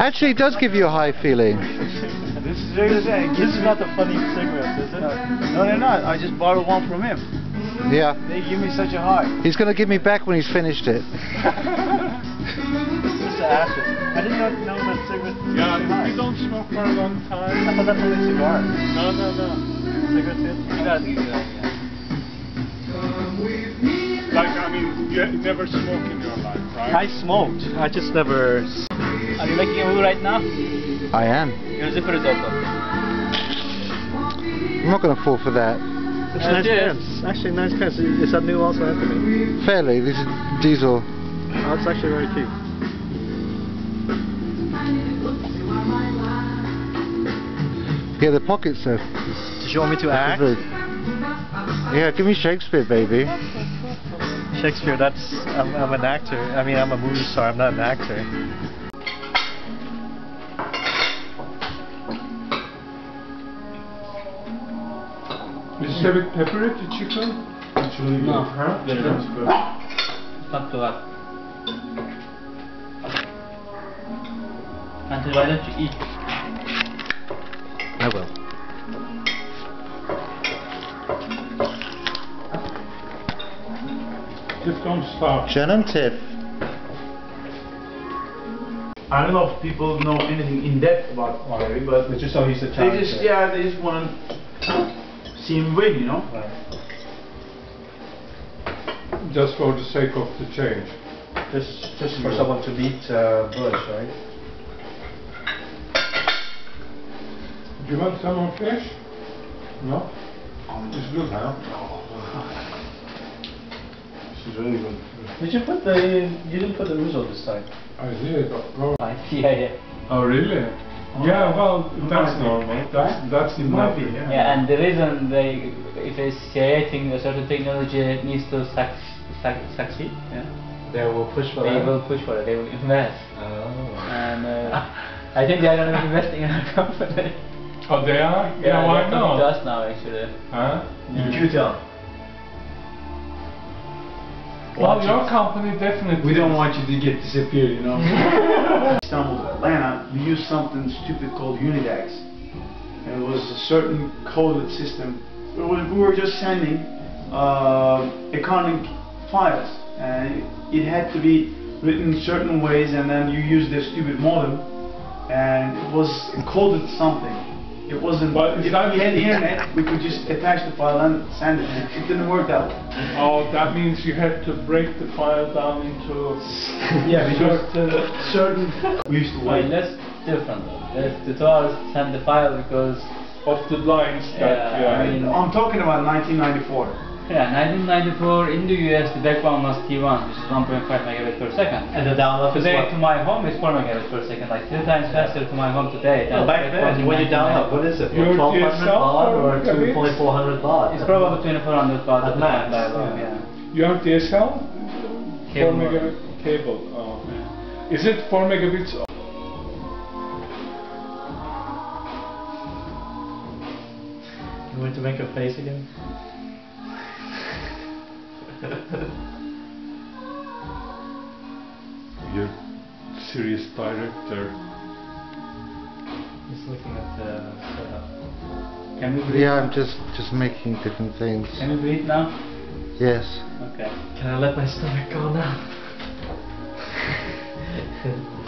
Actually, it does give you a high feeling. This is really this is not the funny cigarette, is it? No, they're not. I just borrowed one from him. Yeah. They give me such a high. He's going to give me back when he's finished it. This is acid. I did not know that cigarettes give Yeah, me high. you don't smoke for a long I time. thought that's only cigars. No, no, no. Cigarettes, yes? You gotta do that. Like, I mean, you never smoke in your life, right? I smoked. I just never. Are you making a move right now? I am. Your zipper is open. I'm not going to fall for that. It's nice pants. Actually, nice pants. Is that new also, Anthony? Fairly. This is diesel. Oh, it's actually very cute. Yeah, the pockets are. Did you want me to act? very- Yeah, give me Shakespeare, baby. Shakespeare, that's. I'm, I'm an actor. I mean, I'm a movie star. I'm not an actor. Is it a bit peppery, the chicken? It's really good. No, huh? very That's good. good. Not too hot. Until why don't you eat? I will. Just don't stop. Shannon Tiff. I don't know if people know anything in depth about Larry, but It's just so he's a they just yeah they just want to see him win, you know. Just for the sake of the change. Just, just for someone to beat uh, Bush, right? Do you want some more fish? No? It's good, huh? This is really good. Did you put the? You didn't put the muzzle this time. I did, of course. Yeah, yeah. Oh, really? Yeah, well, that's normal. That's, that's It might be, yeah. Yeah, and the reason they, if a CIA think a certain technology needs to suc suc succeed, yeah, They will push for they that. will push for it. They will invest, Oh. and uh, I think they are going to be investing in our company. Oh, they are? Yeah, they're why coming to not? us now, actually. Huh? In-Q-Tel. Well, your company definitely. We don't want you to get disappeared, you know. We used something stupid called Unidax. And it was a certain coded system. We were just sending uh, economic files, and it had to be written certain ways, and then you used the stupid modem, and it was coded something. It wasn't. But if that- we had the internet, we could just attach the file and send it. It didn't work out. Oh, that means you had to break the file down into Yeah, because certain. certain. We used to Well, wait. that's different though. That's the to us send the file because of the lines that, Yeah, yeah. I mean- I'm talking about 1994. Yeah, 1994 in the US the backbone was T1, which is 1.5 megabit per second. And the download is Today what? to my home is 4 megabits per second, like three times faster to my home today. No, back then, when you download, what is it? Your 1200 DSL baud or or 2400 baud? It's probably 2400 baud At at max, yeah. yeah. You have DSL? Cable 4 modem. megabit cable. Oh. Is it 4 megabits? You want to make a face again? You're serious director. Just looking at the setup. Can we breathe? Yeah, I'm just just making different things. Can we breathe now? Yes. Okay. Can I let my stomach go now?